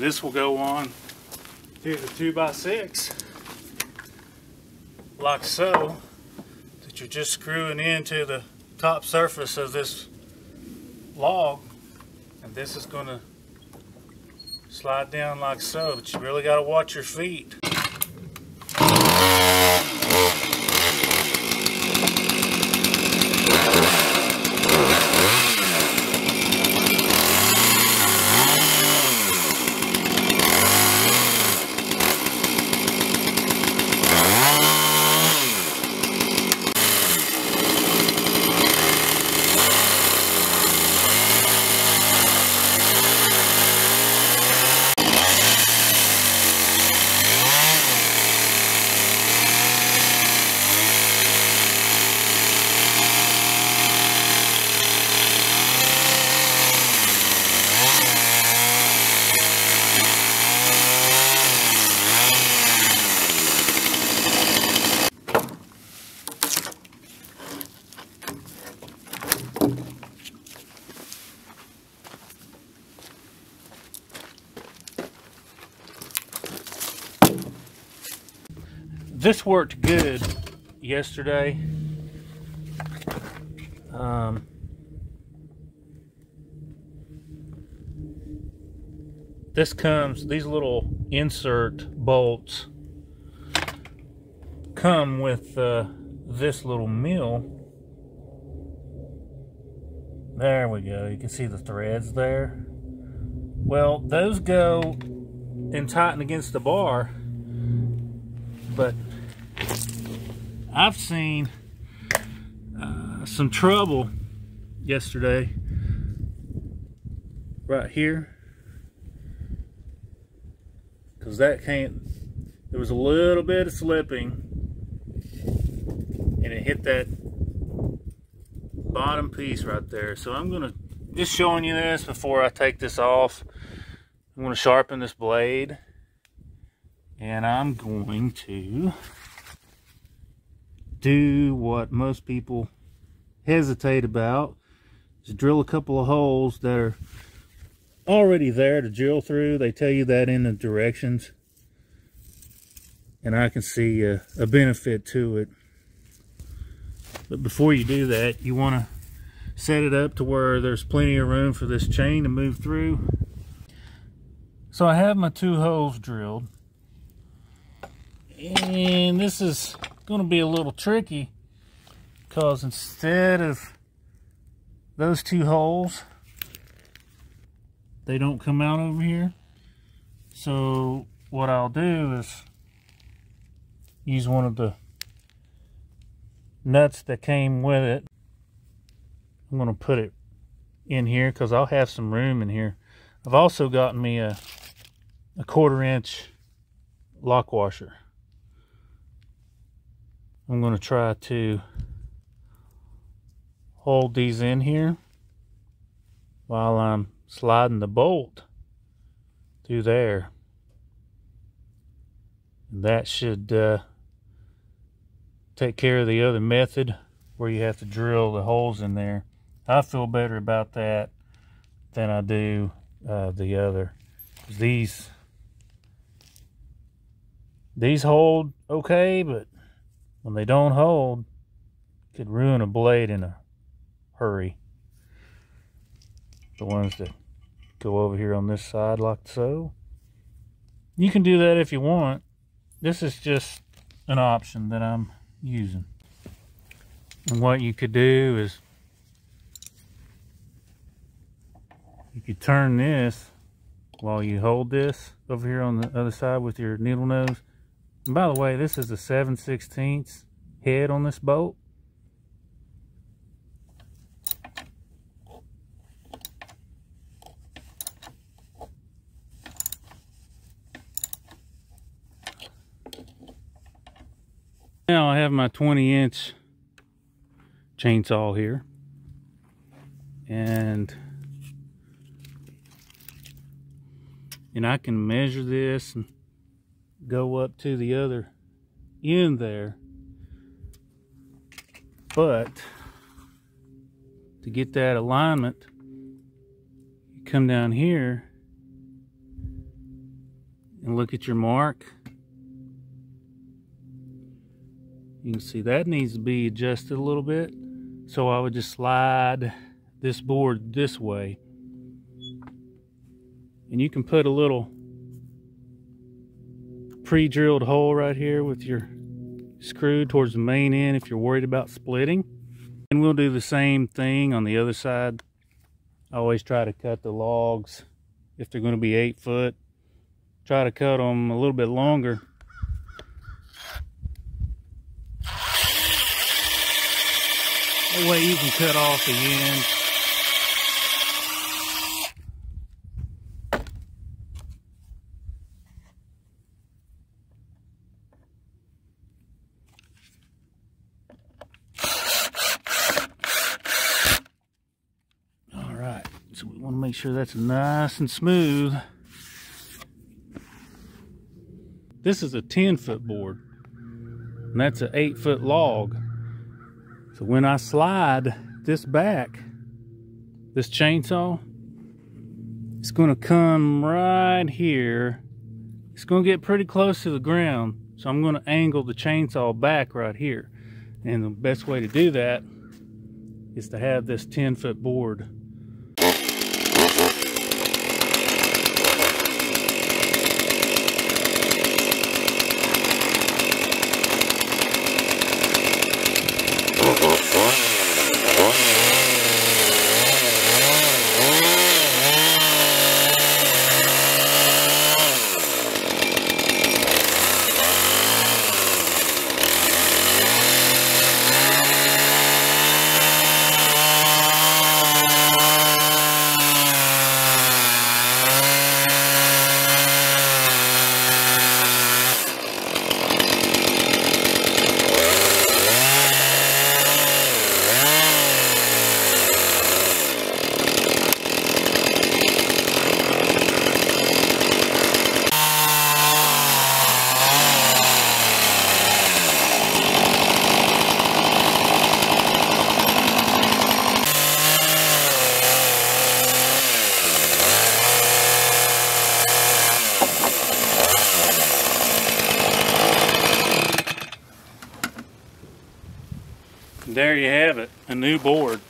this will go on. Through the 2x6 like so that you're just screwing into the top surface of this log and this is going to slide down like so but you really got to watch your feet this worked good yesterday. Um, this comes, these little insert bolts come with uh, this little mill. There we go. You can see the threads there. Well, those go and tighten against the bar, but I've seen uh, some trouble yesterday right here. Because that can't there was a little bit of slipping and it hit that bottom piece right there. So I'm gonna just showing you this before I take this off. I'm to sharpen this blade and I'm going to do what most people hesitate about is drill a couple of holes that are already there to drill through. They tell you that in the directions. And I can see a, a benefit to it. But before you do that, you want to set it up to where there's plenty of room for this chain to move through. So I have my two holes drilled. And this is going to be a little tricky because instead of those two holes, they don't come out over here. So what I'll do is use one of the nuts that came with it. I'm going to put it in here because I'll have some room in here. I've also gotten me a, a quarter inch lock washer. I'm going to try to hold these in here while I'm sliding the bolt through there. That should uh, take care of the other method where you have to drill the holes in there. I feel better about that than I do uh, the other. These these hold okay, but when they don't hold, could ruin a blade in a hurry. The ones that go over here on this side like so. You can do that if you want. This is just an option that I'm using. And what you could do is you could turn this while you hold this over here on the other side with your needle nose and by the way, this is a 7 16 head on this boat. Now I have my 20 inch chainsaw here. And and I can measure this and go up to the other end there. But to get that alignment, you come down here and look at your mark. You can see that needs to be adjusted a little bit. So I would just slide this board this way. And you can put a little pre-drilled hole right here with your screw towards the main end if you're worried about splitting. And we'll do the same thing on the other side. I always try to cut the logs if they're going to be eight foot. Try to cut them a little bit longer That way you can cut off the end. All right, so we want to make sure that's nice and smooth. This is a 10 foot board and that's an eight foot log. So when I slide this back, this chainsaw, it's going to come right here. It's going to get pretty close to the ground. So I'm going to angle the chainsaw back right here. And the best way to do that is to have this 10 foot board there you have it, a new board.